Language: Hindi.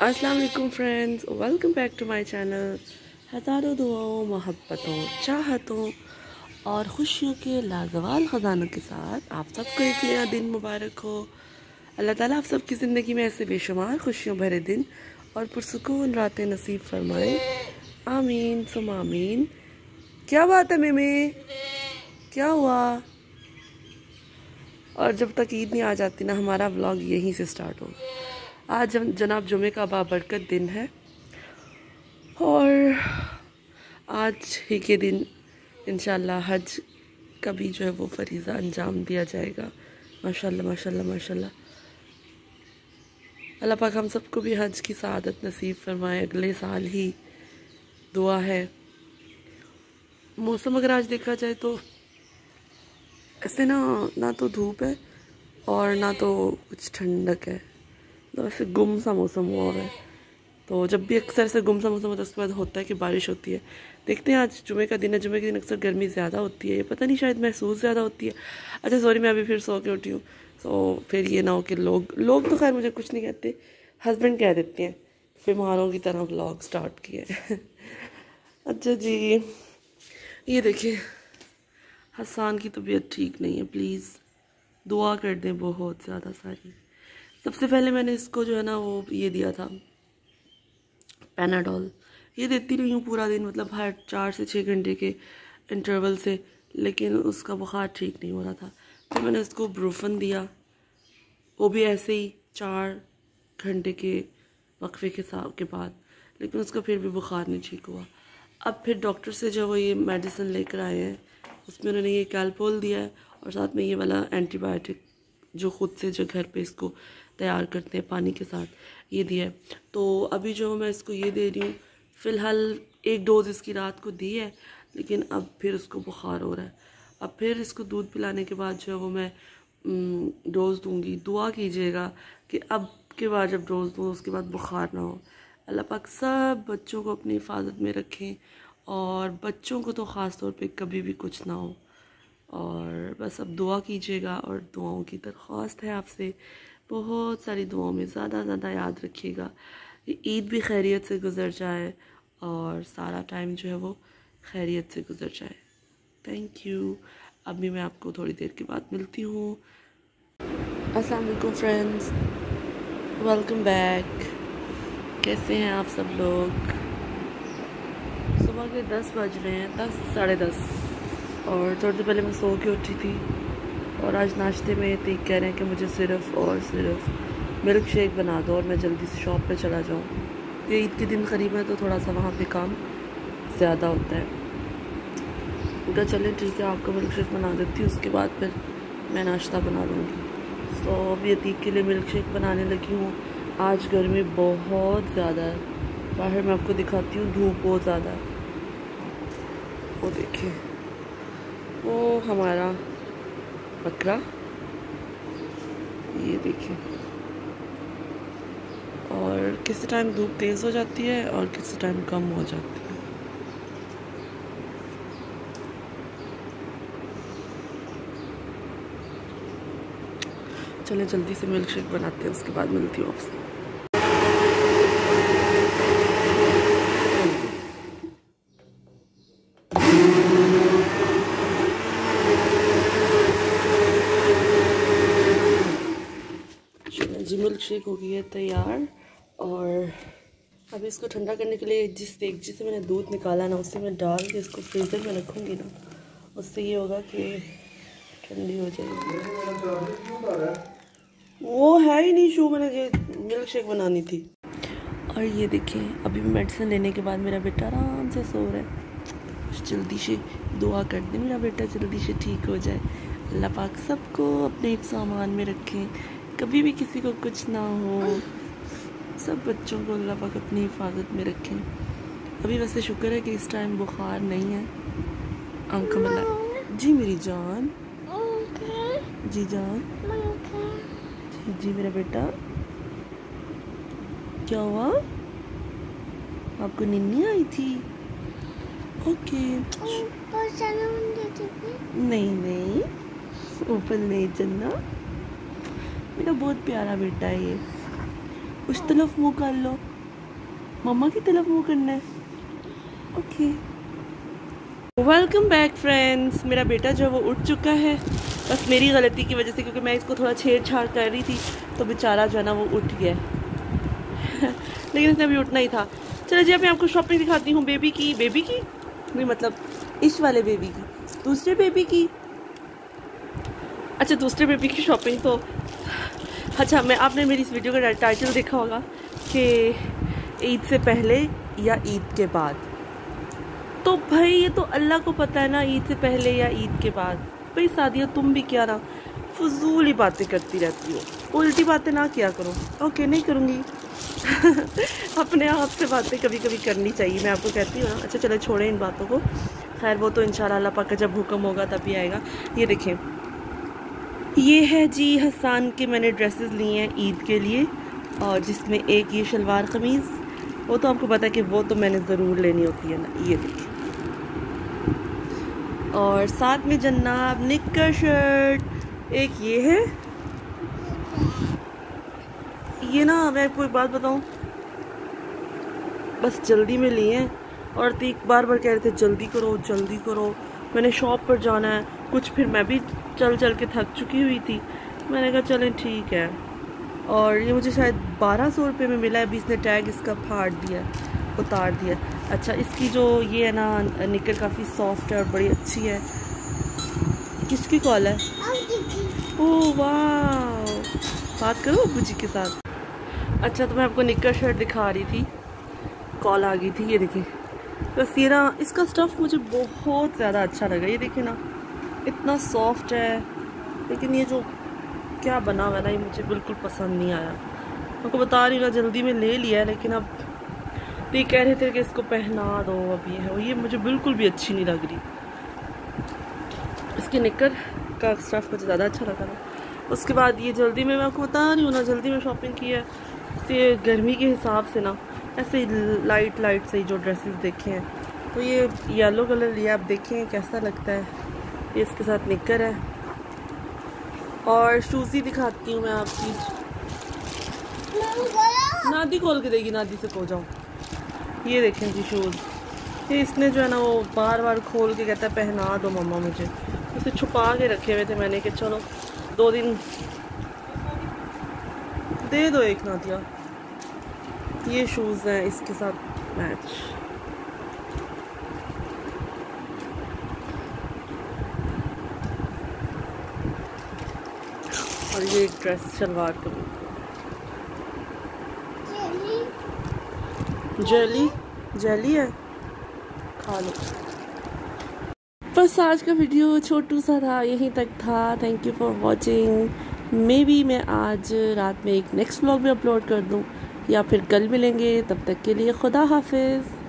अस्सलाम वालेकुम friends welcome back to my channel हज़ारों दुआओं, मोहब्बतों, चाहतों और खुशियों के लाजवाल ख़जानों के साथ आप सबको एक नया दिन मुबारक हो। अल्लाह ताला आप सबकी ज़िंदगी में ऐसे बेशुमार खुशियों भरे दिन और पुरसकून रातें नसीब फरमाए। आमीन, सुम आमीन। क्या बात है मेमे? क्या हुआ? और जब तक ईद नहीं आ जाती ना, हमारा व्लॉग यहीं से स्टार्ट होगा। आज जनाब जुमे का बाबरकत दिन है और आज ही के दिन इन हज का भी जो है वो फरीज़ा अंजाम दिया जाएगा। माशाल्लाह माशाल्लाह माशाल्लाह। अल्लाह पाक हम सबको भी हज की सआदत नसीब फरमाए। अगले साल ही दुआ है। मौसम अगर आज देखा जाए तो ऐसे ना ना तो धूप है और ना तो कुछ ठंडक है। तो ऐसे गुम सा मौसम हुआ हुआ है। तो जब भी अक्सर से गुम सा मौसम होता है, उसके बाद होता है कि बारिश होती है। देखते हैं आज जुमे का दिन है। जुमे के दिन अक्सर गर्मी ज़्यादा होती है। ये पता नहीं, शायद महसूस ज़्यादा होती है। अच्छा सॉरी मैं अभी फिर सो के उठी हूँ। सो फिर ये ना हो कि लोग लोग तो खैर मुझे कुछ नहीं कहते। हस्बैंड कह देते हैं। बीमारों की तरह ब्लॉग स्टार्ट किए। अच्छा जी, ये देखिए। हसान की तबीयत ठीक नहीं है प्लीज़ दुआ कर दें बहुत ज़्यादा सारी। सबसे पहले मैंने इसको जो है ना वो ये दिया था पैनाडोल ये देती रही हूँ पूरा दिन मतलब हर चार से छः घंटे के इंटरवल से, लेकिन उसका बुखार ठीक नहीं हो रहा था। फिर मैंने उसको ब्रूफन दिया। वो भी ऐसे ही चार घंटे के वक्फे के साथ, के बाद। लेकिन उसका फिर भी बुखार नहीं ठीक हुआ। अब फिर डॉक्टर से जो वो ये मेडिसिन लेकर आए हैं, उसमें उन्होंने ये कैलपोल दिया है और साथ में ये वाला एंटीबायोटिक जो ख़ुद से जो घर पे इसको तैयार करते हैं पानी के साथ, ये दिया है। तो अभी जो मैं इसको ये दे रही हूँ, फ़िलहाल एक डोज़ इसकी रात को दी है, लेकिन अब फिर उसको बुखार हो रहा है। अब फिर इसको दूध पिलाने के बाद जो है वो मैं डोज़ दूँगी। दुआ कीजिएगा कि अब के बाद जब डोज़ दूँ, उसके बाद बुखार ना हो। अल्लाह पाक सब बच्चों को अपनी हिफाजत में रखें, और बच्चों को तो ख़ास तौर पे कभी भी कुछ ना हो। और बस अब दुआ कीजिएगा और दुआओं की दरख्वास्त है आपसे। बहुत सारी दुआओं में ज़्यादा ज़्यादा याद रखिएगा। ईद भी खैरियत से गुज़र जाए और सारा टाइम जो है वो खैरियत से गुज़र जाए। थैंक यू अभी मैं आपको थोड़ी देर के बाद मिलती हूँ। अस्सलाम वालेकुम फ्रेंड्स वेलकम बैक कैसे हैं आप सब लोग? सुबह के दस बज रहे हैं, दस, साढ़े दस। और थोड़ी देर पहले मैं सो के उठी थी और आज नाश्ते में तीक कह रहे हैं कि मुझे सिर्फ़ और सिर्फ़ मिल्क शेक बना दो और मैं जल्दी से शॉप पे चला जाऊँ। ये ईद के दिन करीब है तो थोड़ा सा वहाँ पे काम ज़्यादा होता है। उनका चलें, ठीक है, आपको मिल्क शेक बना देती हूँ, उसके बाद फिर मैं नाश्ता बना लूँगी। तो अभी अतीक के लिए मिल्क शेक बनाने लगी हूँ। आज गर्मी बहुत ज़्यादा है। बाहर मैं आपको दिखाती हूँ, धूप बहुत ज़्यादा है। वो देखिए। हमारा बकरा। ये देखिए। और किस टाइम धूप तेज़ हो जाती है और किस टाइम कम हो जाती है। चले जल्दी से मिल्क शेक बनाते हैं, उसके बाद मिलती हूँ आपसे। मिल्क शेक हो गई है तैयार और अब इसको ठंडा करने के लिए जिस देगची से मैंने दूध निकाला ना, उसे मैं डाल के इसको फ्रीज़र में रखूँगी ना, उससे ये होगा कि ठंडी हो जाएगी। वो है ही नहीं शू मैंने ये मिल्क शेक बनानी थी। और ये देखिए, अभी मेडिसिन लेने के बाद मेरा बेटा आराम से सो रहा है। जल्दी से दुआ कर दे मेरा बेटा, जल्दी से ठीक हो जाए। अल्लाह पाक सबको अपने एक सामान में रखें। कभी भी किसी को कुछ ना हो। सब बच्चों को अल्लाह पाक अपनी हिफाजत में रखें। अभी वैसे शुक्र है कि इस टाइम बुखार नहीं है। आँख मिला जी मेरी जान। जी जान। जी, जी मेरा बेटा। क्या हुआ? आपको निन्नी आई थी? ओके। नहीं नहीं। ऊपर नहीं चलना। मेरा बहुत प्यारा बेटा है ये। उस तरफ़ मुँह कर लो। मम्मा की तरफ़ मुँह करना है। ओके वेलकम बैक फ्रेंड्स मेरा बेटा जो है वो उठ चुका है। बस मेरी गलती की वजह से, क्योंकि मैं इसको थोड़ा छेड़छाड़ कर रही थी तो बेचारा जो है ना वो उठ गया। लेकिन इसने अभी उठना ही था। चलो जी, अब मैं आपको शॉपिंग दिखाती हूँ। बेबी की। बेबी की? नहीं मतलब इस वाले बेबी की। दूसरे बेबी की? अच्छा दूसरे बेबी की शॉपिंग तो अच्छा मैं, आपने मेरी इस वीडियो का टाइटल देखा होगा कि ईद से पहले या ईद के बाद? तो भाई, ये तो अल्लाह को पता है ना, ईद से पहले या ईद के बाद। भाई सादिया तुम भी क्या ना, फजूल ही बातें करती रहती हो। उल्टी बातें ना किया करो। ओके नहीं करूँगी। अपने आप से बातें कभी कभी करनी चाहिए, मैं आपको कहती हूँ ना। अच्छा चलो छोड़ें इन बातों को। खैर, वो तो इन अल्लाह पाक जब हुक्म होगा तभी आएगा। ये देखें ये है जी हसान के मैंने ड्रेसेस लिए हैं ईद के लिए, और जिसमें एक ये शलवार कमीज़। वो तो आपको पता है कि वो तो मैंने ज़रूर लेनी होती है ना, ये देखिए। और साथ में जन्नाब निक्कर शर्ट एक ये है। ये ना, मैं आपको एक बात बताऊँ, बस जल्दी में लिए हैं, और तीक बार बार कह रहे थे, जल्दी करो जल्दी करो, मैंने शॉप पर जाना है कुछ फिर मैं भी चल चल के थक चुकी हुई थी। मैंने कहा, चलें, ठीक है। और ये मुझे शायद बारह सौ रुपये में मिला है, अभी इसने टैग इसका फाड़ दिया, उतार दिया। अच्छा इसकी जो ये है ना, निकल काफ़ी सॉफ्ट है और बड़ी अच्छी है। किसकी कॉल है? ओह वाह बात करो अबू जी के साथ। अच्छा तो मैं आपको निक्कर शर्ट दिखा रही थी। कॉल आ गई थी, ये देखिए। बस ये ना, इसका स्टफ़ मुझे बहुत ज़्यादा अच्छा लगा। ये देखिए ना इतना सॉफ्ट है। लेकिन ये जो क्या बना हुआ ना, ये मुझे बिल्कुल पसंद नहीं आया। आपको बता रही ना, जल्दी में ले लिया लेकिन अब तो ये कह रहे थे कि इसको पहना दो, अब ये है। ये मुझे बिल्कुल भी अच्छी नहीं लग रही। इसके निकर का स्टफ़ मुझे ज़्यादा अच्छा लगा था उसके बाद ये जल्दी में मैं आपको बता रही हूँ ना, जल्दी में शॉपिंग की है। ये गर्मी के हिसाब से ना, ऐसे लाइट लाइट से जो ड्रेसेस देखे हैं। तो ये येलो कलर लिया, आप देखें कैसा लगता है। ये इसके साथ निकर है। और शूज़ ही दिखाती हूँ मैं आपकी। नादी खोल के देगी, नादी से खो जाओ। ये देखें जी शूज़। ये इसने जो है ना, वो बार बार खोल के कहता है, पहना दो मम्मा मुझे। उसे छुपा के रखे हुए थे मैंने कि चलो, दो दिन दे दो एक नादिया। ये शूज़ हैं, इसके साथ मैच और ये ड्रेस शलवार कमीज जेली जेली है? खा लो। बस आज का वीडियो छोटू सा था यहीं तक था। Thank you for watching maybe मैं आज रात में एक नेक्स्ट व्लॉग भी अपलोड कर दूँ या फिर कल मिलेंगे। तब तक के लिए खुदा हाफिज़।